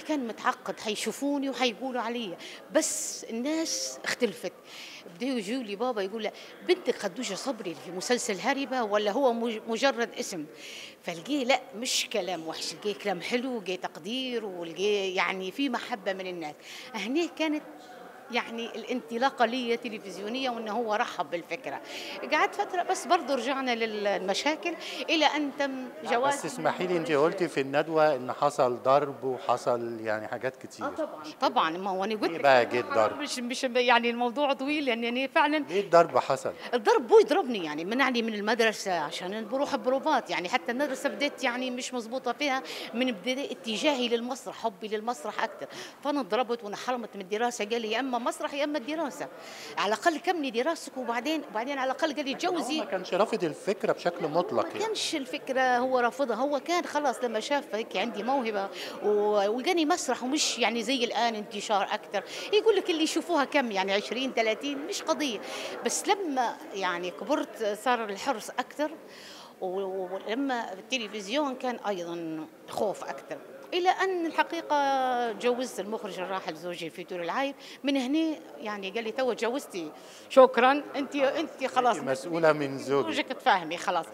كان متعقد حيشوفوني وحيقولوا علي بس الناس اختلفت. بدأوا يجوا لي بابا يقول بنتك خدوجة صبري في مسلسل هربة ولا هو مج- مجرد اسم؟ فلقيه لا مش كلام وحش لقيه كلام حلو لقيه تقدير ولقيه يعني في محبة من الناس. هني كانت يعني الانطلاقة لي تلفزيونية وأنه هو رحب بالفكرة قعدت فترة بس برضو رجعنا للمشاكل إلى أن تم جواز بس اسمحي لي انت قلتي في الندوة إن حصل ضرب وحصل يعني حاجات كتير آه طبعا طبعا ما هو أنا قلت لك بقى جه الضرب؟ مش مش يعني الموضوع طويل يعني فعلا ليه الضرب حصل؟ الضرب بو يضربني يعني منعني من المدرسة عشان بروح بروفات يعني حتى المدرسة بديت يعني مش مزبوطة فيها من بداية اتجاهي للمسرح حبي للمسرح أكثر فأنا ضربت وانحرمت من الدراسة قال لي يا إما مسرح يا إما الدراسة. على الأقل كملي دراستك وبعدين وبعدين على الأقل قال لي هو جوزي ما كانش رافض الفكرة بشكل مطلق ما يعني. كانش الفكرة هو رافضها. هو كان خلاص لما شاف هيك عندي موهبة و- ولقاني مسرح ومش يعني زي الآن انتشار أكثر يقول لك اللي يشوفوها كم يعني؟ 20 30 مش قضية. بس لما يعني كبرت صار الحرص أكثر و- ولما التلفزيون كان أيضا خوف أكثر. إلى أن الحقيقة جوزت المخرج الراحل زوجي في طول العايب من هنا يعني قال لي تو جوزتي شكرا أنت أنت خلاص. مسؤولة من زوجك. زوجك تفهمي خلاص.